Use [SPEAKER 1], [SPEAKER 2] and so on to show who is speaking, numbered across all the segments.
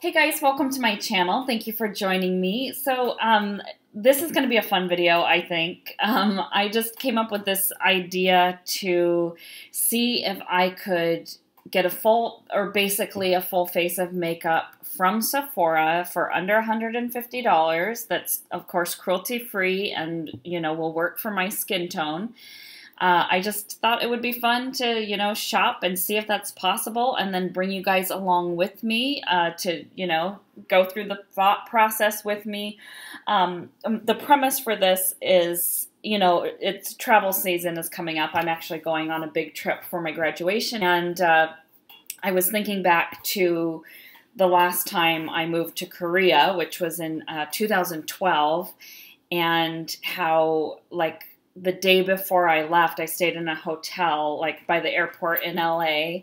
[SPEAKER 1] Hey guys, welcome to my channel. Thank you for joining me. So, um, this is going to be a fun video, I think. Um, I just came up with this idea to see if I could get a full, or basically a full face of makeup from Sephora for under $150. That's, of course, cruelty free and, you know, will work for my skin tone. Uh, I just thought it would be fun to, you know, shop and see if that's possible and then bring you guys along with me uh, to, you know, go through the thought process with me. Um, um, the premise for this is, you know, it's travel season is coming up. I'm actually going on a big trip for my graduation. And uh, I was thinking back to the last time I moved to Korea, which was in uh, 2012, and how, like, the day before I left, I stayed in a hotel like by the airport in LA.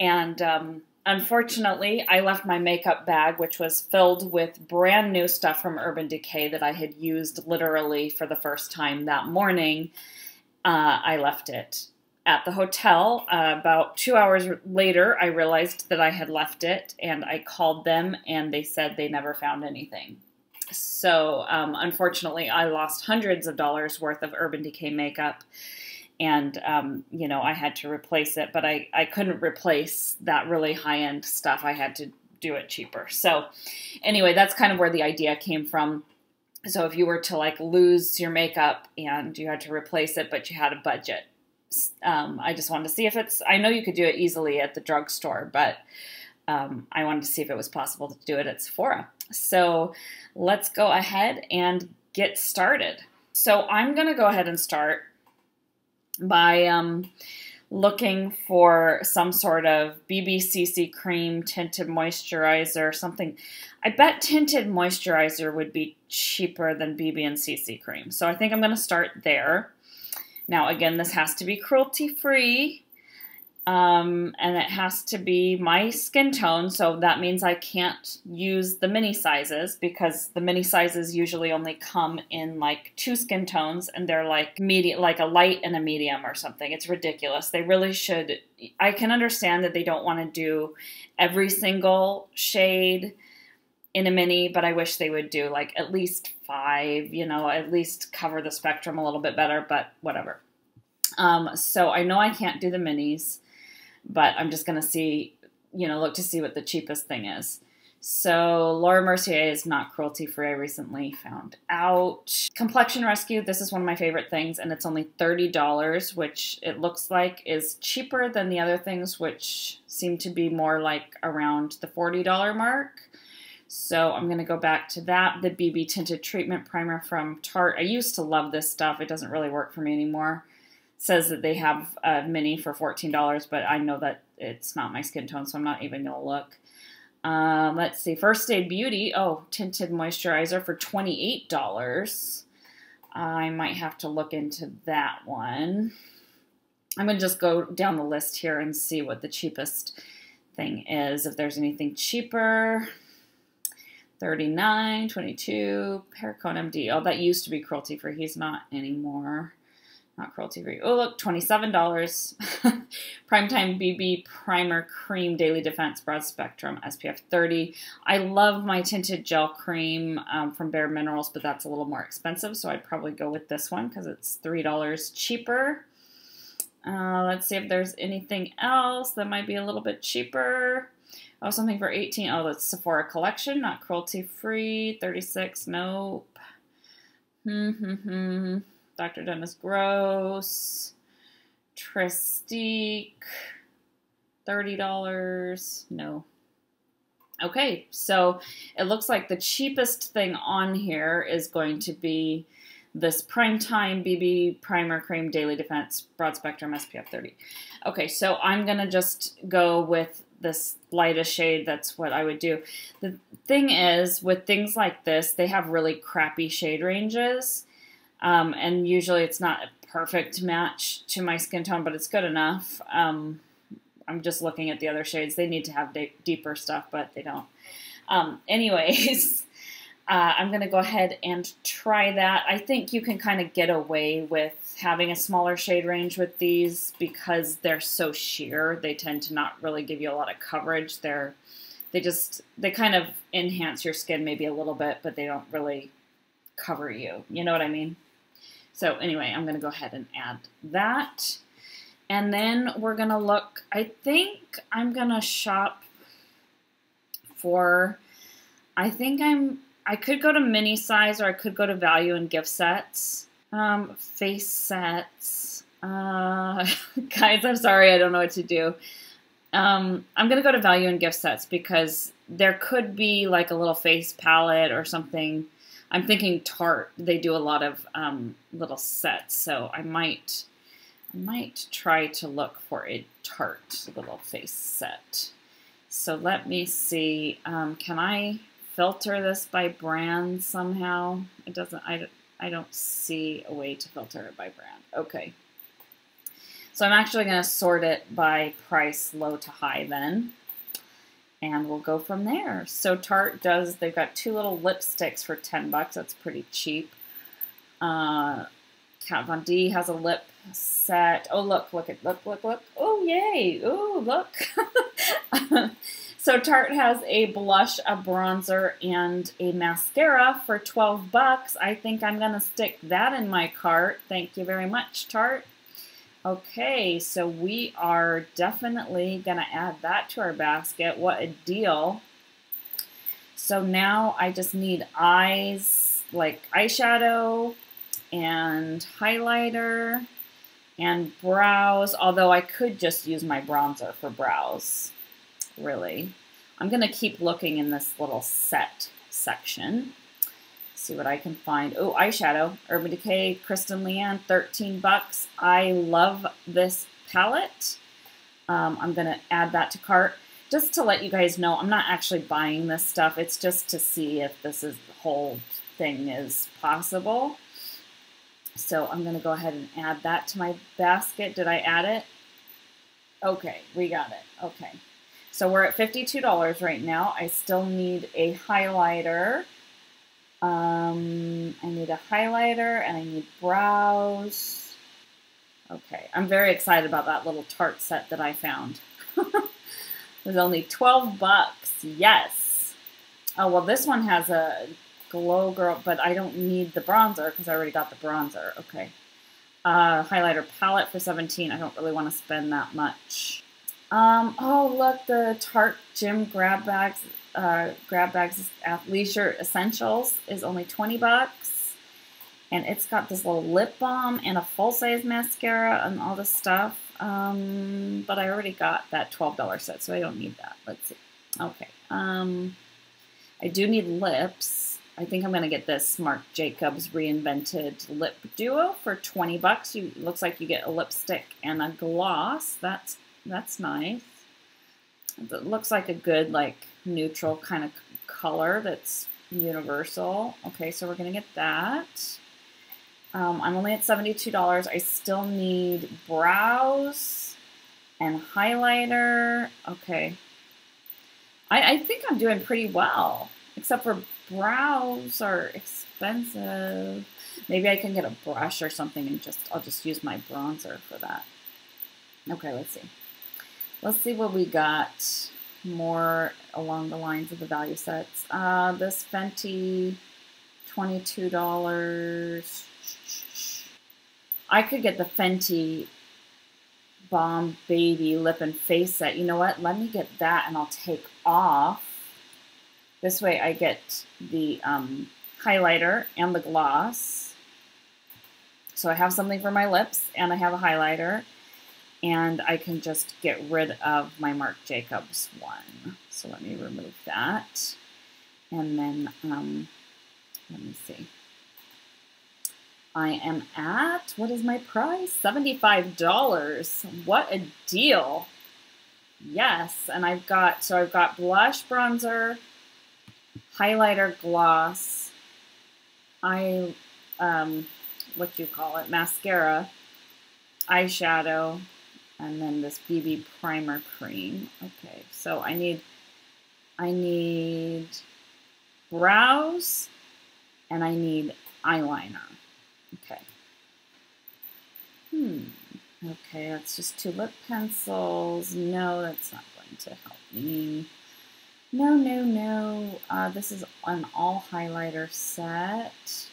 [SPEAKER 1] And um, unfortunately, I left my makeup bag, which was filled with brand new stuff from Urban Decay that I had used literally for the first time that morning. Uh, I left it at the hotel. Uh, about two hours later, I realized that I had left it and I called them and they said they never found anything. So, um, unfortunately, I lost hundreds of dollars worth of Urban Decay makeup. And, um, you know, I had to replace it, but I, I couldn't replace that really high end stuff. I had to do it cheaper. So, anyway, that's kind of where the idea came from. So, if you were to like lose your makeup and you had to replace it, but you had a budget, um, I just wanted to see if it's, I know you could do it easily at the drugstore, but um, I wanted to see if it was possible to do it at Sephora. So let's go ahead and get started. So I'm going to go ahead and start by um, looking for some sort of BBCC cream tinted moisturizer, something. I bet tinted moisturizer would be cheaper than BB and CC cream. So I think I'm going to start there. Now, again, this has to be cruelty free. Um, and it has to be my skin tone, so that means I can't use the mini sizes because the mini sizes usually only come in like two skin tones and they're like medium, like a light and a medium or something. It's ridiculous. They really should. I can understand that they don't want to do every single shade in a mini, but I wish they would do like at least five, you know, at least cover the spectrum a little bit better, but whatever. Um, so I know I can't do the minis but I'm just going to see, you know, look to see what the cheapest thing is. So Laura Mercier is not cruelty free. I recently found out. Complexion Rescue, this is one of my favorite things, and it's only $30, which it looks like is cheaper than the other things, which seem to be more like around the $40 mark. So I'm going to go back to that. The BB Tinted Treatment Primer from Tarte. I used to love this stuff. It doesn't really work for me anymore says that they have a mini for $14, but I know that it's not my skin tone, so I'm not even going to look. Um, let's see, First Aid Beauty, oh, tinted moisturizer for $28. I might have to look into that one. I'm going to just go down the list here and see what the cheapest thing is, if there's anything cheaper. 39, 22, Perricone MD. Oh, that used to be cruelty free. He's not anymore. Not cruelty free. Oh, look, $27. Primetime BB Primer Cream Daily Defense Broad Spectrum SPF 30. I love my tinted gel cream um, from Bare Minerals, but that's a little more expensive, so I'd probably go with this one because it's $3 cheaper. Uh, let's see if there's anything else that might be a little bit cheaper. Oh, something for 18. Oh, that's Sephora Collection, not cruelty free. 36. Nope. Hmm, hmm, hmm. Dr. Dennis Gross, Trestique, $30. No. Okay, so it looks like the cheapest thing on here is going to be this Primetime BB Primer Cream Daily Defense Broad Spectrum SPF 30. Okay, so I'm going to just go with this lightest shade. That's what I would do. The thing is, with things like this, they have really crappy shade ranges. Um, and usually it's not a perfect match to my skin tone, but it's good enough. Um, I'm just looking at the other shades. They need to have deeper stuff, but they don't. Um, anyways, uh, I'm going to go ahead and try that. I think you can kind of get away with having a smaller shade range with these because they're so sheer. They tend to not really give you a lot of coverage. They're they just they kind of enhance your skin maybe a little bit, but they don't really cover you. You know what I mean? So anyway, I'm going to go ahead and add that. And then we're going to look, I think I'm going to shop for, I think I'm, I could go to mini size or I could go to value and gift sets. Um, face sets. Uh, guys, I'm sorry, I don't know what to do. Um, I'm going to go to value and gift sets because there could be like a little face palette or something. I'm thinking Tarte. They do a lot of um, little sets, so I might I might try to look for a Tarte little face set. So let me see. Um, can I filter this by brand somehow? It doesn't. I I don't see a way to filter it by brand. Okay. So I'm actually going to sort it by price low to high then. And we'll go from there. So Tarte does, they've got two little lipsticks for 10 bucks. That's pretty cheap. Uh, Kat Von D has a lip set. Oh, look, look at, look, look, look. Oh, yay. Oh, look. so Tarte has a blush, a bronzer, and a mascara for 12 bucks. I think I'm going to stick that in my cart. Thank you very much, Tarte. Okay, so we are definitely going to add that to our basket. What a deal. So now I just need eyes, like eyeshadow and highlighter and brows, although I could just use my bronzer for brows, really. I'm going to keep looking in this little set section see what I can find. Oh, eyeshadow. Urban Decay, Kristen Leanne, 13 bucks. I love this palette. Um, I'm going to add that to cart. Just to let you guys know, I'm not actually buying this stuff. It's just to see if this is the whole thing is possible. So I'm going to go ahead and add that to my basket. Did I add it? Okay, we got it. Okay. So we're at $52 right now. I still need a highlighter. Um, I need a highlighter and I need brows. Okay, I'm very excited about that little Tarte set that I found. it was only 12 bucks. Yes. Oh, well, this one has a glow girl, but I don't need the bronzer because I already got the bronzer. Okay. Uh, highlighter palette for 17. I don't really want to spend that much. Um, oh, look, the Tarte Gym grab bags uh, grab bags athleisure essentials is only 20 bucks. And it's got this little lip balm and a full-size mascara and all this stuff. Um, but I already got that $12 set so I don't need that. Let's see. Okay um, I do need lips. I think I'm gonna get this Marc Jacobs reinvented lip duo for 20 bucks. You looks like you get a lipstick and a gloss. That's that's nice. It looks like a good like neutral kind of color that's universal. Okay, so we're going to get that. Um, I'm only at $72. I still need brows and highlighter. Okay. I, I think I'm doing pretty well, except for brows are expensive. Maybe I can get a brush or something and just, I'll just use my bronzer for that. Okay, let's see. Let's see what we got more along the lines of the value sets. Uh, this Fenty, $22. I could get the Fenty Bomb Baby Lip and Face set. You know what? Let me get that and I'll take off. This way I get the um, highlighter and the gloss. So I have something for my lips and I have a highlighter and I can just get rid of my Marc Jacobs one. So let me remove that. And then, um, let me see. I am at, what is my price? $75. What a deal. Yes, and I've got, so I've got blush, bronzer, highlighter, gloss, I, um, what do you call it, mascara, eyeshadow, and then this BB primer cream. Okay, so I need I need brows and I need eyeliner. Okay. Hmm. Okay, that's just two lip pencils. No, that's not going to help me. No, no, no. Uh, this is an all highlighter set.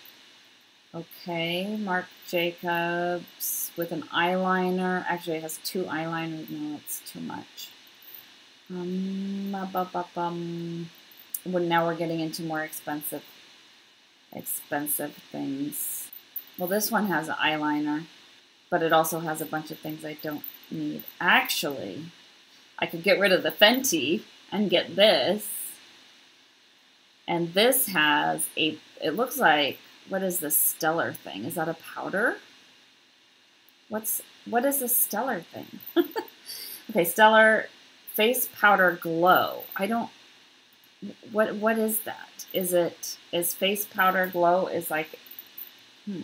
[SPEAKER 1] Okay, Marc Jacobs with an eyeliner. Actually, it has two eyeliners. No, it's too much. Um, um, well, now we're getting into more expensive, expensive things. Well, this one has an eyeliner, but it also has a bunch of things I don't need. Actually, I could get rid of the Fenty and get this. And this has a, it looks like, what is this stellar thing? Is that a powder? What's, what is this stellar thing? okay, stellar face powder glow. I don't, what, what is that? Is it, is face powder glow is like, hmm.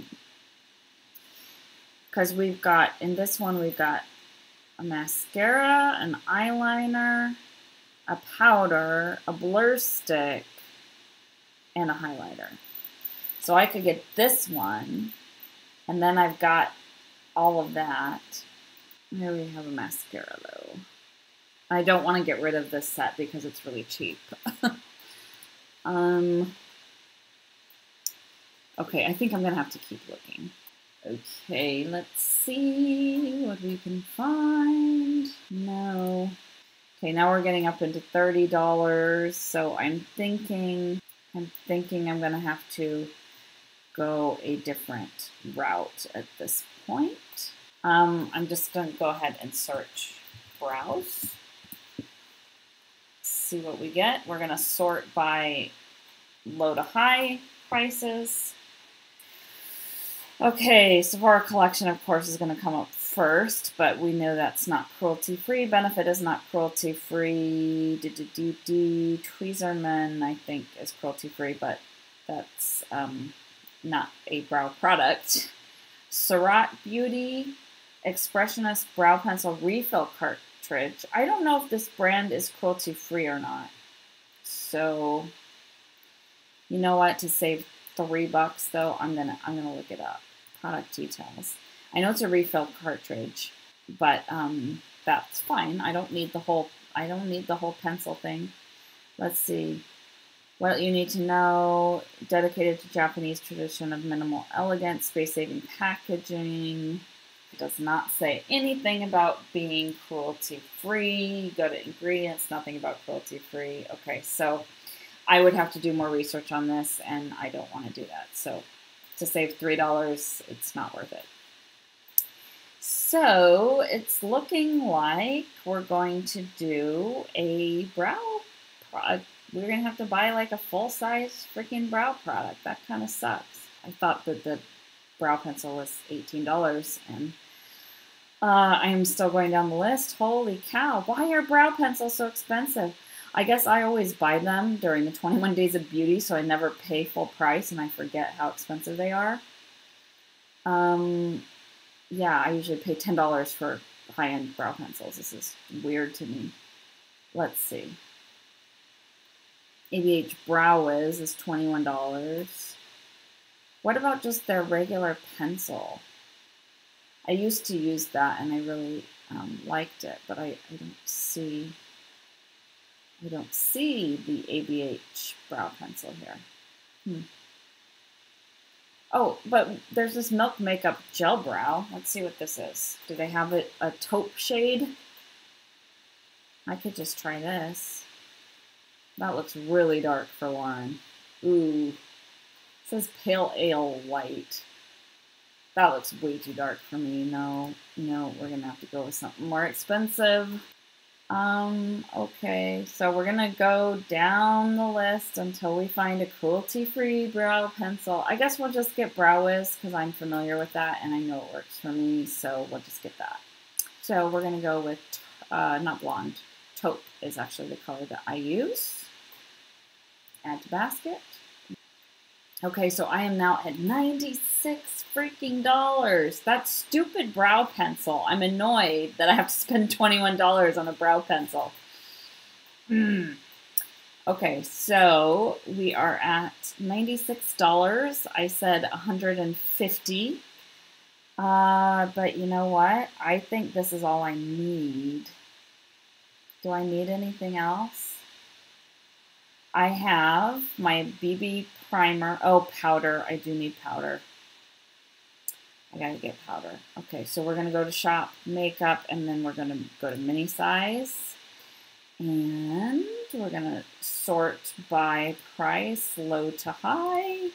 [SPEAKER 1] Because we've got, in this one, we've got a mascara, an eyeliner, a powder, a blur stick, and a highlighter. So I could get this one, and then I've got all of that. Here we have a mascara though. I don't want to get rid of this set because it's really cheap. um, okay, I think I'm going to have to keep looking. Okay, let's see what we can find. No. Okay, now we're getting up into $30. So I'm thinking, I'm thinking I'm going to have to go a different route at this point. Um, I'm just going to go ahead and search browse. See what we get. We're going to sort by low to high prices. Okay, Sephora collection, of course, is going to come up first, but we know that's not cruelty free. Benefit is not cruelty free. D -d -d -d. Tweezerman, I think, is cruelty free, but that's um, not a brow product. Surratt Beauty Expressionist Brow Pencil Refill Cartridge. I don't know if this brand is cruelty free or not. So, you know what? To save three bucks, though, I'm gonna I'm gonna look it up product details. I know it's a refill cartridge, but um, that's fine. I don't need the whole I don't need the whole pencil thing. Let's see. What you need to know, dedicated to Japanese tradition of minimal elegance, space-saving packaging. It does not say anything about being cruelty-free. Go to ingredients, nothing about cruelty-free. Okay, so I would have to do more research on this, and I don't want to do that. So to save $3, it's not worth it. So it's looking like we're going to do a brow We're going to have to buy like a full-size freaking brow product. That kind of sucks. I thought that the brow pencil was $18 and uh, I am still going down the list. Holy cow, why are brow pencils so expensive? I guess I always buy them during the 21 days of beauty, so I never pay full price and I forget how expensive they are. Um, yeah, I usually pay $10 for high-end brow pencils. This is weird to me. Let's see. ABH Brow Wiz is $21. What about just their regular pencil? I used to use that and I really um, liked it, but I, I don't see I don't see the ABH brow pencil here. Hmm. Oh, but there's this Milk Makeup Gel Brow. Let's see what this is. Do they have it a taupe shade? I could just try this. That looks really dark for Lauren. Ooh. It says Pale Ale White. That looks way too dark for me. No, no, we're to have to go with something more expensive. Um, okay, so we're gonna go down the list until we find a cruelty-free brow pencil. I guess we'll just get Brow Wiz because I'm familiar with that and I know it works for me, so we'll just get that. So we're gonna go with, uh, not blonde, taupe is actually the color that I use. Add to basket. Okay, so I am now at 96 freaking dollars. That stupid brow pencil. I'm annoyed that I have to spend $21 on a brow pencil. Hmm. Okay, so we are at $96. I said 150 uh, but you know what? I think this is all I need. Do I need anything else? I have my BB primer. Oh, powder. I do need powder. I gotta get powder. Okay, so we're gonna go to shop, makeup, and then we're gonna go to mini size. And we're gonna sort by price, low to high.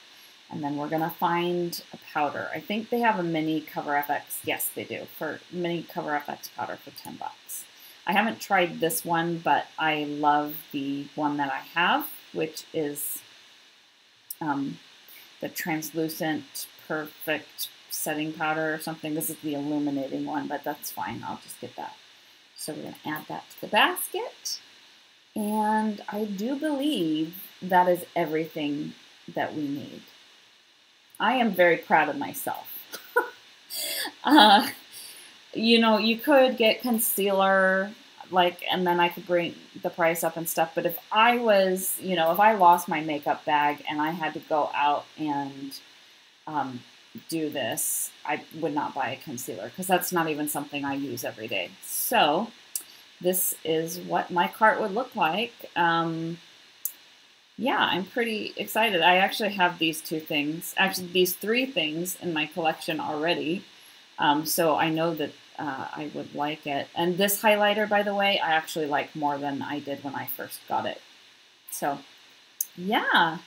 [SPEAKER 1] And then we're gonna find a powder. I think they have a mini Cover FX. Yes, they do, for mini Cover FX powder for 10 bucks. I haven't tried this one, but I love the one that I have, which is um, the translucent perfect setting powder or something. This is the illuminating one, but that's fine. I'll just get that. So we're going to add that to the basket. And I do believe that is everything that we need. I am very proud of myself. uh, you know, you could get concealer, like, and then I could bring the price up and stuff. But if I was, you know, if I lost my makeup bag and I had to go out and um, do this, I would not buy a concealer because that's not even something I use every day. So this is what my cart would look like. Um, yeah, I'm pretty excited. I actually have these two things, actually these three things in my collection already. Um, so I know that uh, I would like it. And this highlighter, by the way, I actually like more than I did when I first got it. So yeah,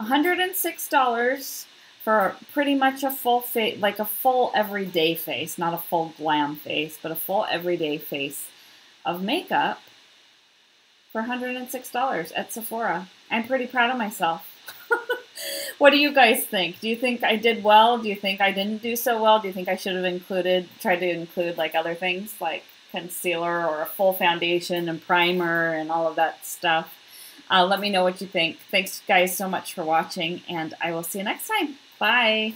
[SPEAKER 1] $106 for pretty much a full face, like a full everyday face, not a full glam face, but a full everyday face of makeup for $106 at Sephora. I'm pretty proud of myself. What do you guys think? Do you think I did well? Do you think I didn't do so well? Do you think I should have included, tried to include like other things like concealer or a full foundation and primer and all of that stuff? Uh, let me know what you think. Thanks guys so much for watching and I will see you next time. Bye.